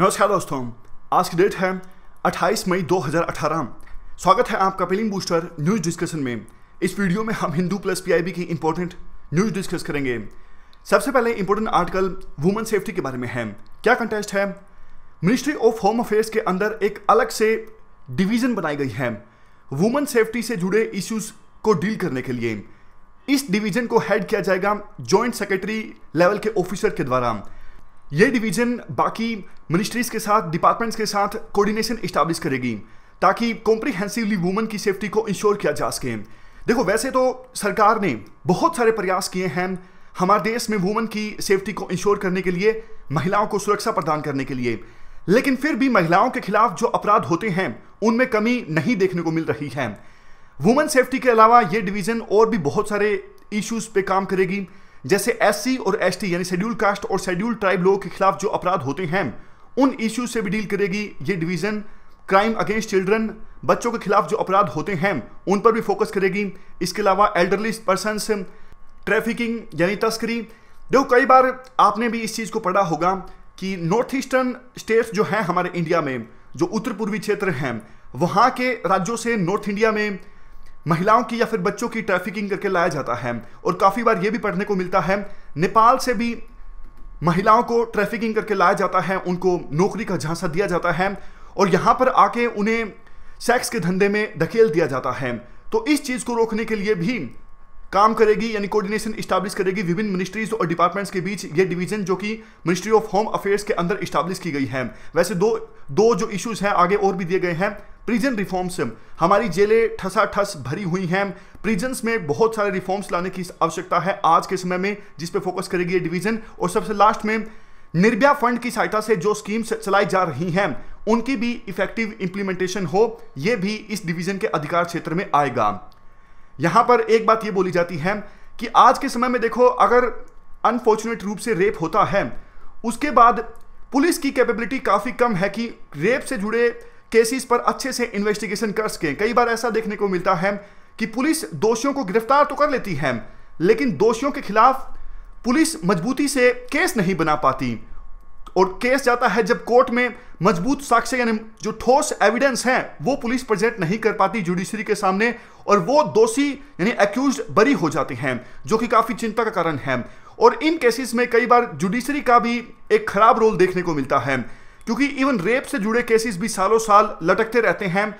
नमस्कार दोस्तों, आज की डेट है 28 मई 2018 स्वागत है आपका पिलिंग बूस्टर न्यूज़ डिस्कशन में। इस वीडियो में हम हिंदू प्लस पीआईबी की इंपॉर्टेंट न्यूज़ डिस्कस करेंगे। सबसे पहले इंपॉर्टेंट आर्टिकल वुमेन सेफ्टी के बारे में है। क्या कंटेस्ट है? मिनिस्ट्री ऑफ़ होम अफेयर्स के अंदर एक अलग से डिवीज़न बनाई गई है। वुमेन सेफ्टी से जुड़े इश्यूज़ को डील करने के लिए। इस डिवीज़न को हेड किया जाएगा जॉइंट सेक्रेटरी लेवल के ऑफिसर के द्वारा। ये डिवीज़न बाकी मिनिस्ट्रीज के साथ डिपार्टमेंट्स के साथ कोऑर्डिनेशन इस्टेब्लिश करेगी, ताकि कॉम्प्रिहेंसिवली वुमेन की सेफ्टी को इंश्योर किया जा सके। देखो, वैसे तो सरकार ने बहुत सारे प्रयास किए हैं हमारे देश में वुमेन की सेफ्टी को इंश्योर करने के लिए, महिलाओं को सुरक्षा प्रदान करने के लिए। लेकिन फिर भी महिलाओं के खिलाफ जो अपराध होते हैं, उनमें कमी नहीं देखने को मिल रही है। वुमेन सेफ्टी के अलावा ये डिवीज़न और भी बहुत सारे इश्यूज़ पे काम करेगी। जैसे एससी और एसटी यानी शेड्यूल कास्ट और शेड्यूल ट्राइब लोगों के खिलाफ जो अपराध होते हैं, उन इश्यूज़ से भी डील करेगी ये डिवीज़न क्राइम अगेंस्ट चिल्ड्रन बच्चों के खिलाफ जो अपराध होते हैं, उन पर भी फोकस करेगी। इसके अलावा एल्डरली पर्सन ट्रैफिकिंग यानी तस्करी। देखो, कई बार आपने भी इस चीज़ को पढ़ा होगा कि नॉर्थ ईस्टर्न स्टेट्स जो हैं हमारे इंडिया में, जो उत्तर पूर्वी क्षेत्र हैं, वहाँ के राज्यों से नॉर्थ इंडिया में महिलाओं की या फिर बच्चों की ट्रैफिकिंग करके लाया जाता है। और काफ़ी बार ये भी पढ़ने को मिलता है, नेपाल से भी महिलाओं को ट्रैफिकिंग करके लाया जाता है, उनको नौकरी का झांसा दिया जाता है और यहाँ पर आके उन्हें सेक्स के धंधे में धकेल दिया जाता है। तो इस चीज़ को रोकने के लिए भी काम करेगी, यानी कोऑर्डिनेशन इस्टेब्लिश करेगी विभिन्न मिनिस्ट्रीज और डिपार्टमेंट्स के बीच ये डिवीज़न जो कि मिनिस्ट्री ऑफ़ होम अफेयर्स के अंदर इस्टेब्लिश की गई है। वैसे दो दो जो इश्यूज़ हैं, आगे और भी दिए गए हैं। प्रिजन रिफॉर्म्स हमारी जेलें ठसा ठस भरी हुई हैं। प्रिजन्स में बहुत सारे रिफॉर्म्स लाने की आवश्यकता है आज के समय में, जिस पे फोकस करेगी ये डिवीज़न और सबसे लास्ट में, निर्भया फंड की सहायता से जो स्कीम्स चलाई जा रही हैं, उनकी भी इफ़ेक्टिव इंप्लीमेंटेशन हो, ये भी इस डिवीज़न के अधिकार क्षेत्र में आएगा। यहाँ पर एक बात ये बोली जाती है कि आज के समय में देखो, अगर अनफॉर्चुनेट रूप से रेप होता है, उसके बाद पुलिस की कैपेबिलिटी काफ़ी कम है कि रेप से जुड़े केसेस पर अच्छे से इन्वेस्टिगेशन कर सकें। कई बार ऐसा देखने को मिलता है कि पुलिस दोषियों को गिरफ़्तार तो कर लेती है, लेकिन दोषियों के खिलाफ पुलिस मजबूती से केस नहीं बना पाती। और केस जाता है जब कोर्ट में मज़बूत साक्ष्य यानी जो ठोस एविडेंस है, वो पुलिस प्रेजेंट नहीं कर पाती जुडिशरी के सामने, और वो दोषी यानी एक्यूज बरी हो जाते हैं, जो कि काफ़ी चिंता का कारण है। और इन केसेस में कई बार जुडिशरी का भी एक खराब रोल देखने को मिलता है। क्योंकि इवन रेप से जुड़े केसेस भी सालों साल लटकते रहते हैं।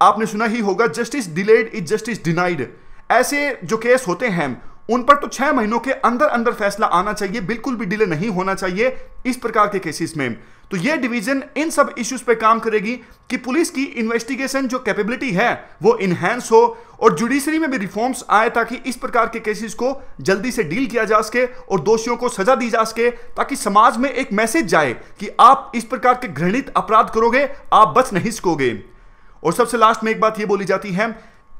आपने सुना ही होगा justice delayed is justice denied ऐसे जो केस होते हैं, उन पर तो छह महीनों के अंदर अंदर फैसला आना चाहिए, बिल्कुल भी डिले नहीं होना चाहिए इस प्रकार के केसेस में। तो यह डिवीज़न इन सब इश्यूज़ पे काम करेगी कि पुलिस की इन्वेस्टिगेशन जो कैपेबिलिटी है, वो इनहेंस हो और जुडिशरी में भी रिफॉर्म्स आए ताकि इस प्रकार के केसेस को जल्दी से डील किया जा सके और दोषियों को सजा दी जा सके, ताकि समाज में एक मैसेज जाए कि आप इस प्रकार के घृणित अपराध करोगे, आप बच नहीं सकोगे। और सबसे लास्ट में एक बात यह बोली जाती है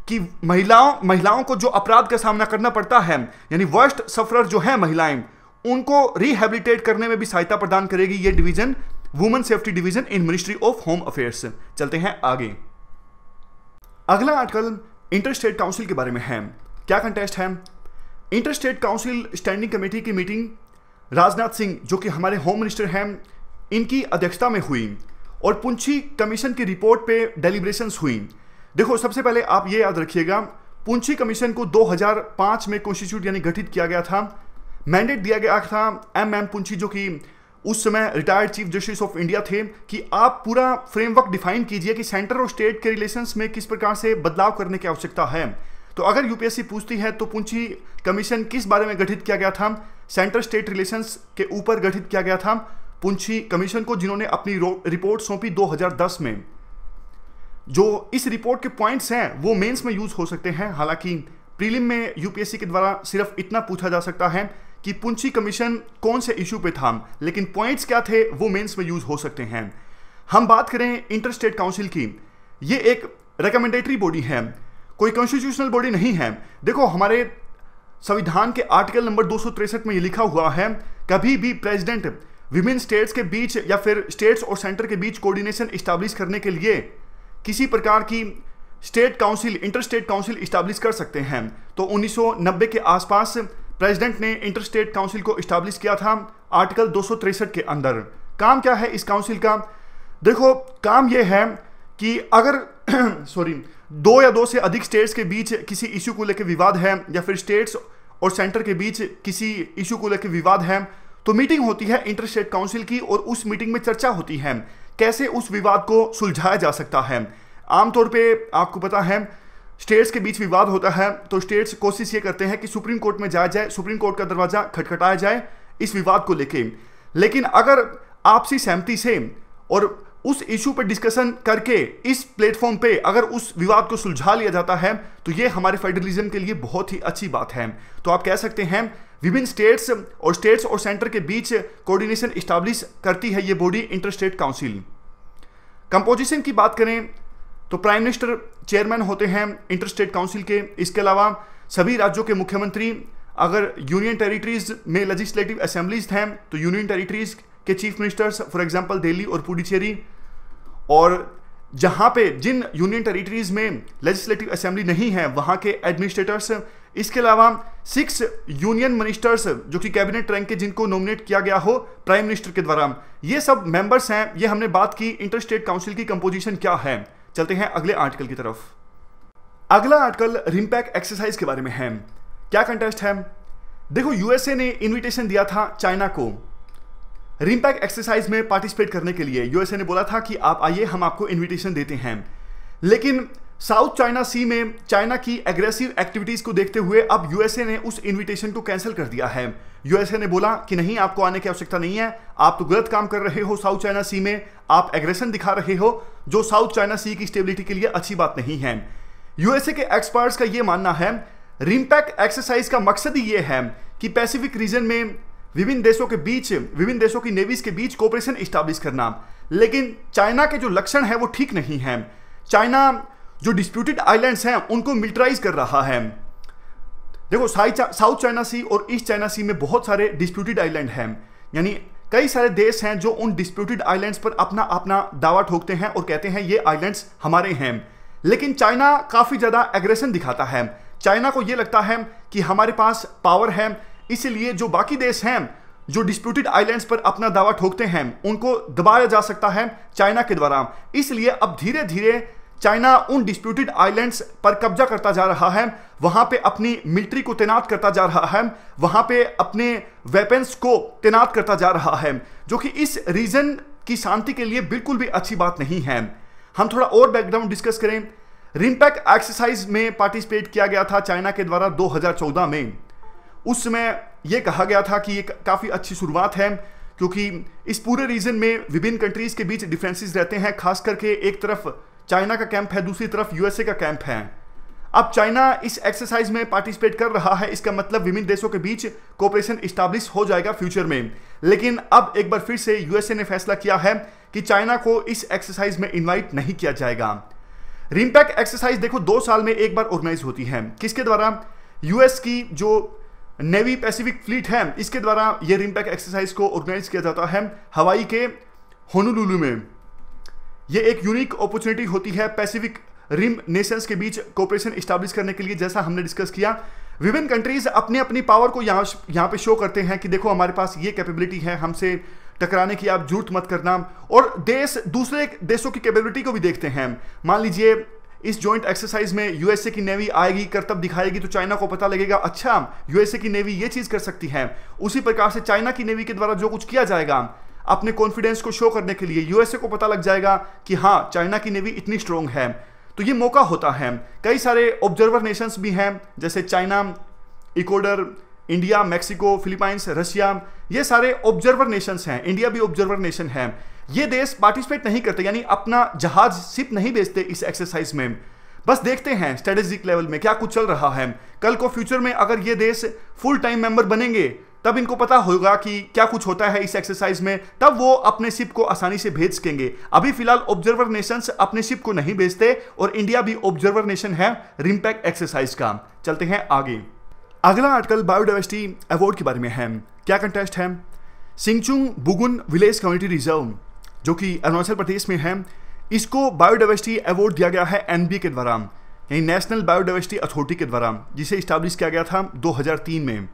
कि महिलाओं महिलाओं को जो अपराध का सामना करना पड़ता है, यानी वर्स्ट सफरर जो है महिलाएँ, उनको रिहेबिलिटेट करने में भी सहायता प्रदान करेगी ये division women safety division in ministry of home affairs चलते हैं आगे। अगला आर्टिकल इंटर स्टेट काउंसिल के बारे में है। क्या कंटेस्ट है? Inter state council standing committee की मीटिंग राजनाथ सिंह, जो कि हमारे होम मिनिस्टर हैं, इनकी अध्यक्षता में हुई और पुंछी कमीशन की रिपोर्ट पे डेलीब्रेशंस हुई। देखो, सबसे पहले आप ये याद रखिएगा पुंछी कमीशन को 2005 में कॉन्स्टिट्यूट यानी गठित किया गया था। मैंडेट दिया गया था एम एम पुंछी जो कि उस समय retired chief justice of India थे कि आप पूरा फ्रेमवर्क डिफाइन कीजिए कि सेंटर और स्टेट के रिलेशंस में किस प्रकार से बदलाव करने की आवश्यकता है। तो अगर यूपीएससी पूछती है तो पुंछी कमीशन किस बारे में गठित किया गया था? सेंटर स्टेट रिलेशंस के ऊपर गठित किया गया था। पुंछी कमीशन को जिन्होंने अपनी रिपोर्ट सौंपी 2010 में। जो इस रिपोर्ट के पॉइंट्स हैं, वो मेंस में यूज़ हो सकते हैं। हालाँकि प्रीलिम में यूपीएससी के द्वारा सिर्फ़ इतना पूछा जा सकता है। कि पुंछी कमीशन कौन से इशू पे था, लेकिन पॉइंट्स क्या थे, वो मेंस में यूज़ हो सकते हैं। हम बात करें इंटर स्टेट काउंसिल की। ये एक रिकमेंडेटरी बॉडी है। कोई कॉन्स्टिट्यूशनल बॉडी नहीं है। देखो, हमारे संविधान के आर्टिकल नंबर दो में ये लिखा हुआ है, कभी भी प्रेसिडेंट विभिन्न स्टेट्स के बीच या फिर स्टेट्स और सेंटर के बीच कोऑर्डिनेशन इस्टेब्लिश करने के लिए किसी प्रकार की state council inter state council establish कर सकते हैं। तो 1990 के आसपास प्रेसिडेंट ने इंटर स्टेट काउंसिल को इस्टेब्लिश किया था आर्टिकल दो के अंदर। काम क्या है इस काउंसिल का? देखो, काम यह है कि अगर सॉरी दो या दो से अधिक स्टेट्स के बीच किसी इशू को लेकर विवाद है या फिर स्टेट्स और सेंटर के बीच किसी इशू को लेकर विवाद है तो मीटिंग होती है इंटर स्टेट काउंसिल की और उस मीटिंग में चर्चा होती है। कैसे उस विवाद को सुलझाया जा सकता है? आमतौर पे आपको पता है स्टेट्स के बीच विवाद होता है तो स्टेट्स कोशिश ये करते हैं कि सुप्रीम कोर्ट में जाया जाए, सुप्रीम कोर्ट का दरवाज़ा खटखटाया जाए इस विवाद को लेके। लेकिन अगर आपसी सहमति से और उस इशू पर डिस्कशन करके इस प्लेटफॉर्म पे अगर उस विवाद को सुलझा लिया जाता है तो ये हमारे फेडरलिज्म के लिए बहुत ही अच्छी बात है। तो आप कह सकते हैं, विभिन्न स्टेट्स और स्टेट्स और सेंटर के बीच कोऑर्डिनेशन इस्टेब्लिश करती है ये body inter state council. Composition की बात करें तो प्राइम मिनिस्टर चेयरमैन होते हैं इंटर स्टेट काउंसिल के। इसके अलावा सभी राज्यों के मुख्यमंत्री, अगर यूनियन टेरिटरीज में लेजिस्लेटिव असेंबलीज हैं तो यूनियन टेरिटरीज के chief ministers for example Delhi और पुडुचेरी और जहाँ पे जिन यूनियन टेरिटरीज में लेजिस्लेटिव असेंबली नहीं है, वहाँ के एडमिनिस्ट्रेटर्स इसके अलावा सिक्स यूनियन मिनिस्टर्स जो कि कैबिनेट रैंक के जिनको नॉमिनेट किया गया हो प्राइम मिनिस्टर के द्वारा। ये सब मेंबर्स हैं, ये हमने बात की इंटर स्टेट काउंसिल की कंपोजिशन क्या है। चलते हैं अगले आर्टिकल की तरफ़। अगला आर्टिकल रिमपैक एक्सरसाइज के बारे में है। क्या कंटेस्ट है? देखो यूएसए ने इनविटेशन दिया था चाइना को। रिमपैक एक्सरसाइज में पार्टिसिपेट करने के लिए यूएसए ने बोला था कि आप आइए, हम आपको इनविटेशन देते हैं। लेकिन साउथ चाइना सी में चाइना की एग्रेसिव एक्टिविटीज़ को देखते हुए अब यूएसए ने उस इनविटेशन को कैंसिल कर दिया है। यूएसए ने बोला कि नहीं, आपको आने की आवश्यकता नहीं है। आप तो गलत काम कर रहे हो साउथ चाइना सी में। आप एग्रेशन दिखा रहे हो, जो साउथ चाइना सी की स्टेबिलिटी के लिए अच्छी बात नहीं है। यूएसए के एक्सपर्ट्स का यह मानना है, रिम्पैक एक्सरसाइज का मकसद ही यह है कि पैसिफिक रीजन में विभिन्न देशों के बीच, विभिन्न देशों की नेवीज के बीच कोऑपरेशन स्टैब्लिश करना। लेकिन चाइना के जो लक्षण है वो ठीक नहीं है। चाइना जो डिस्प्यूटेड आइलैंड्स हैं, उनको मिलिटराइज कर रहा है। देखो साउथ चाइना सी और ईस्ट चाइना सी में बहुत सारे डिस्प्यूटेड आइलैंड हैं। यानी कई सारे देश हैं जो उन डिस्प्यूटेड आइलैंड्स पर अपना अपना दावा ठोकते हैं और कहते हैं, ये आइलैंड्स हमारे हैं। लेकिन चाइना काफ़ी ज़्यादा एग्रेशन दिखाता है। चाइना को यह लगता है कि हमारे पास पावर है, इसलिए जो बाकी देश हैं, जो डिस्प्यूटेड आइलैंड्स पर अपना दावा ठोकते हैं, उनको दबाया जा सकता है चाइना के द्वारा। इसलिए अब धीरे धीरे चाइना उन डिस्प्यूटेड आइलैंड्स पर कब्जा करता जा रहा है। वहाँ पे अपनी मिलिट्री को तैनात करता जा रहा है। वहाँ पे अपने वेपन्स को तैनात करता जा रहा है, जो कि इस रीजन की शांति के लिए बिल्कुल भी अच्छी बात नहीं है। हम थोड़ा और बैकग्राउंड डिस्कस करें। रिमपैक एक्सरसाइज में पार्टिसिपेट किया गया था चाइना के द्वारा 2014 में। उस समय यह कहा गया था कि ये काफ़ी अच्छी शुरुआत है, क्योंकि इस पूरे रीजन में विभिन्न कंट्रीज़ के बीच डिफरेंसेस रहते हैं, खास करके एक तरफ़ चाइना का कैंप है, दूसरी तरफ़ यूएसए का कैंप है। अब चाइना इस एक्सरसाइज में पार्टिसिपेट कर रहा है, इसका मतलब विभिन्न देशों के बीच कोऑपरेशन स्टैब्लिश हो जाएगा फ्यूचर में। लेकिन अब एक बार फिर से यूएसए ने फैसला किया है कि चाइना को इस एक्सरसाइज में इन्वाइट नहीं किया जाएगा। रिमपैक एक्सरसाइज देखो, दो साल में एक बार ऑर्गेनाइज होती है। किसके द्वारा? यूएस की जो नेवी पैसिफिक फ्लीट है, इसके द्वारा यह रिमपैक एक्सरसाइज को ऑर्गेनाइज किया जाता है हवाई के होनुलुलु में। यह एक यूनिक अपॉर्चुनिटी होती है पैसिफिक रिम नेशंस के बीच कोऑपरेशन स्टैब्लिश करने के लिए, जैसा हमने डिस्कस किया। विभिन्न कंट्रीज़ अपनी अपनी पावर को यहाँ यहाँ पे शो करते हैं कि देखो हमारे पास ये कैपेबिलिटी है, हमसे टकराने की आप ज़रूरत मत करना। और देश, दूसरे देशों की कैपेबिलिटी को भी देखते हैं। मान लीजिए, इस जॉइंट एक्सरसाइज में यूएसए की नेवी आएगी, करतब दिखाएगी तो चाइना को पता लगेगा अच्छा यूएसए की नेवी ये चीज़ कर सकती है। उसी प्रकार से चाइना की नेवी के द्वारा जो कुछ किया जाएगा अपने कॉन्फिडेंस को शो करने के लिए यूएसए को पता लग जाएगा कि हाँ चाइना की नेवी इतनी स्ट्रोंग है। तो ये मौका होता है। कई सारे ऑब्जर्वर नेशंस भी हैं, जैसे China Ecuador India Mexico Philippines Russia ये सारे ऑब्जर्वर नेशंस हैं। इंडिया भी ऑब्जर्वर नेशन है। ये देश पार्टिसिपेट नहीं करते, यानी अपना जहाज़ सिप नहीं बेचते इस एक्सरसाइज में। बस देखते हैं स्ट्रेटेजिक लेवल में क्या कुछ चल रहा है। कल को फ्यूचर में अगर ये देश फुल टाइम मेंबर बनेंगे तब इनको पता होगा कि क्या कुछ होता है इस एक्सरसाइज में। तब वो अपने शिप को आसानी से भेज सकेंगे। अभी फ़िलहाल ऑब्जर्वर नेशंस अपने शिप को नहीं भेजते और इंडिया भी ऑब्जर्वर नेशन है रिम्पैक्ट एक्सरसाइज का। चलते हैं आगे। अगला आर्टिकल बायोडाइवर्सिटी अवार्ड के बारे में है। क्या कंटेस्ट है? Singchung Bugun village community reserve जो कि अरुणाचल प्रदेश में है, इसको बायोडाइवर्सिटी अवार्ड दिया गया है एनबीए के द्वारा, यानी नेशनल बायोडाइवर्सिटी अथॉरिटी के द्वारा, जिसे इस्टेब्लिश किया गया था 2003 में।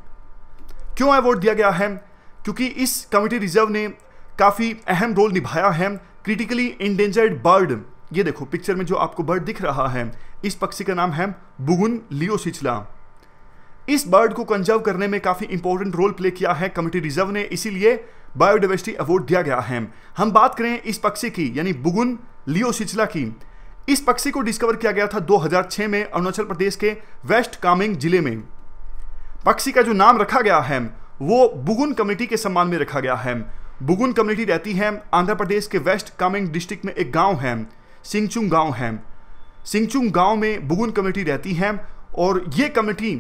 क्यों अवार्ड दिया गया है? क्योंकि इस कम्युनिटी रिज़र्व ने काफ़ी अहम रोल निभाया है। क्रिटिकली इंडेंजर्ड बर्ड ये देखो पिक्चर में जो आपको बर्ड दिख रहा है, इस पक्षी का नाम है बुगुन लियोसिचला। इस बर्ड को कंजर्व करने में काफ़ी इंपॉर्टेंट रोल प्ले किया है कमिटी रिज़र्व ने, इसीलिए बायोडाइवर्सिटी अवार्ड दिया गया है। हम बात करें इस पक्षी की, यानी बुगुन लियोसिचला की। इस पक्षी को डिस्कवर किया गया था 2006 में अरुणाचल प्रदेश के वेस्ट कामिंग ज़िले में। पक्षी का जो नाम रखा गया है, वो बुगुन कम्युनिटी के सम्मान में रखा गया है। बुगुन कम्युनिटी रहती है आंध्र प्रदेश के वेस्ट कामिंग डिस्ट्रिक्ट में एक गाँव है, सिंगचुंग गाँव है। सिंगचुंग गाँव में बुगुन कम्युनिटी रहती है और ये कम्युनिटी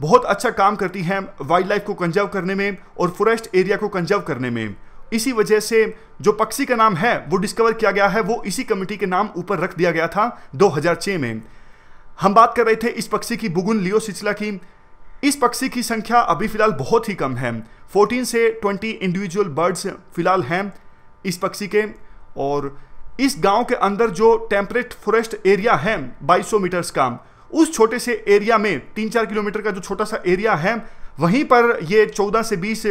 बहुत अच्छा काम करती है वाइल्ड लाइफ को कंजर्व करने में और फॉरेस्ट एरिया को कंजर्व करने में। इसी वजह से जो पक्षी का नाम है, वो डिस्कवर किया गया है, वो इसी कमेटी के नाम ऊपर रख दिया गया था 2006 में। हम बात कर रहे थे इस पक्षी की बुगुन लियो सिचला की इस पक्षी की संख्या अभी फ़िलहाल बहुत ही कम है। 14 से 20 इंडिविजुअल बर्ड्स फ़िलहाल हैं इस पक्षी के। और इस गाँव के अंदर जो टेम्परेट फॉरेस्ट एरिया है 2200 मीटर्स का, उस छोटे से एरिया में तीन चार किलोमीटर का जो छोटा सा एरिया है, वहीं पर ये 14 से 20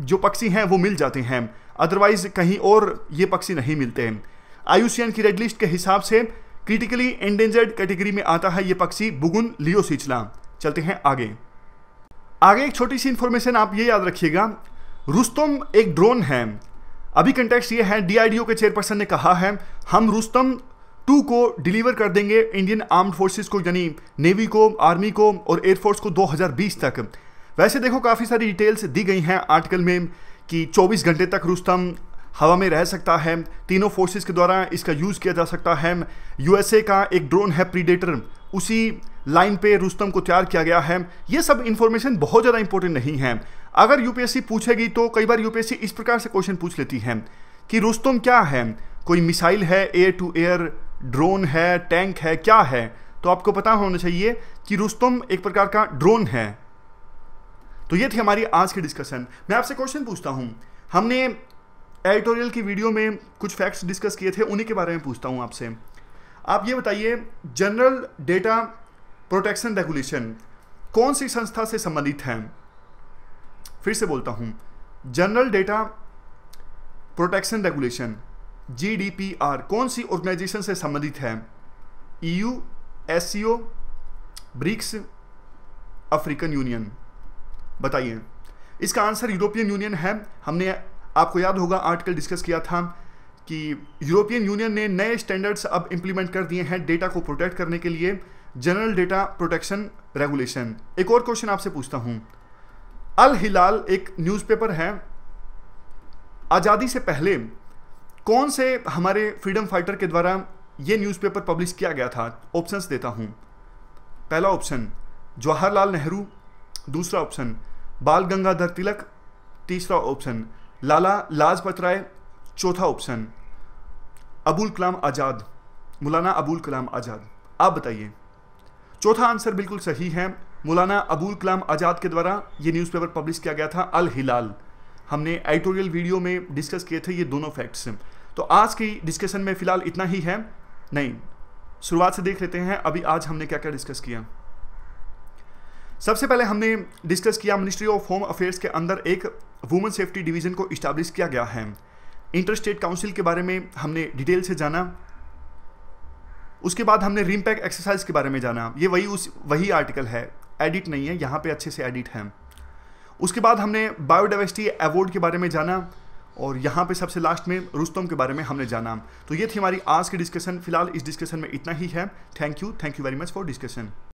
जो पक्षी हैं, वो मिल जाते हैं। अदरवाइज़ कहीं और ये पक्षी नहीं मिलते। हैं आयुसियन की रेड लिस्ट के हिसाब से क्रिटिकली एंडेंजर्ड कैटेगरी में आता है ये पक्षी, बुगुन लियो सिचला चलते हैं आगे। आगे एक छोटी सी इंफॉर्मेशन आप ये याद रखिएगा। रुस्तम एक ड्रोन है। अभी कंटेक्ट ये है डीआईडीओ के चेयरपर्सन ने कहा है, हम रुस्तम टू को डिलीवर कर देंगे इंडियन आर्म्ड फोर्सेस को, यानी नेवी को आर्मी को और एयरफोर्स को 2020 तक। वैसे देखो, काफ़ी सारी डिटेल्स दी गई हैं आर्टिकल में कि 24 घंटे तक रुस्तम हवा में रह सकता है। तीनों फोर्सेस के द्वारा इसका यूज़ किया जा सकता है। यूएसए का एक ड्रोन है प्रीडेटर उसी लाइन पे रुस्तम को तैयार किया गया है। ये सब इंफॉर्मेशन बहुत ज़्यादा इंपॉर्टेंट नहीं है। अगर यूपीएससी पूछेगी तो कई बार यूपीएससी इस प्रकार से क्वेश्चन पूछ लेती है कि रुस्तम क्या है? कोई मिसाइल है? एयर टू एयर ड्रोन है? टैंक है? क्या है? तो आपको पता होना चाहिए कि रुस्तम एक प्रकार का ड्रोन है। तो ये थी हमारी आज की डिस्कशन मैं आपसे क्वेश्चन पूछता हूँ। हमने एडिटोरियल की वीडियो में कुछ फैक्ट्स डिस्कस किए थे, उन्हीं के बारे में पूछता हूँ आपसे। आप ये बताइए जनरल डेटा प्रोटेक्शन रेगुलेशन कौन सी संस्था से संबंधित है? फिर से बोलता हूँ general data protection regulation GDPR कौन सी ऑर्गेनाइजेशन से संबंधित है? EU SCO BRICS, African union. बताइए, इसका आंसर यूरोपियन यूनियन है, हमने आपको याद होगा आर्टिकल डिस्कस किया था कि यूरोपियन यूनियन ने नए स्टैंडर्ड्स अब इंप्लीमेंट कर दिए हैं डेटा को प्रोटेक्ट करने के लिए जनरल डेटा प्रोटेक्शन रेगुलेशन एक और क्वेश्चन आपसे पूछता हूँ। अल हिलाल एक न्यूज़पेपर है। आज़ादी से पहले कौन से हमारे फ्रीडम फाइटर के द्वारा ये न्यूज़पेपर पब्लिश किया गया था? ऑप्शंस देता हूँ। पहला ऑप्शन जवाहरलाल नेहरू। दूसरा ऑप्शन बाल गंगाधर तिलक। तीसरा ऑप्शन लाला लाजपत राय, चौथा ऑप्शन अबुल कलाम आज़ाद, मौलाना अबुल कलाम आज़ाद। आप बताइए, चौथा आंसर बिल्कुल सही है, मौलाना अबुल कलाम आज़ाद के द्वारा ये न्यूज़पेपर पब्लिश किया गया था, अल हिलाल। हमने एडिटोरियल वीडियो में डिस्कस किए थे ये दोनों फैक्ट्स तो आज की डिस्कशन में फ़िलहाल इतना ही है। नहीं, शुरुआत से देख लेते हैं, अभी आज हमने क्या क्या डिस्कस किया। सबसे पहले हमने डिस्कस किया मिनिस्ट्री ऑफ़ होम अफेयर्स के अंदर एक वुमेन सेफ्टी डिवीज़न को इस्टेब्लिश किया गया है। इंटर स्टेट काउंसिल के बारे में हमने डिटेल से जाना। उसके बाद हमने रिमपैक एक्सरसाइज के बारे में जाना। ये वही उस, वही आर्टिकल है। एडिट नहीं है, यहाँ पे अच्छे से एडिट है। उसके बाद हमने बायोडाइवर्सिटी अवार्ड के बारे में जाना और यहाँ पे सबसे लास्ट में रुस्तम के बारे में हमने जाना। तो ये थी हमारी आज की डिस्कशन फ़िलहाल इस डिस्कशन में इतना ही है। Thank you thank you very much for discussion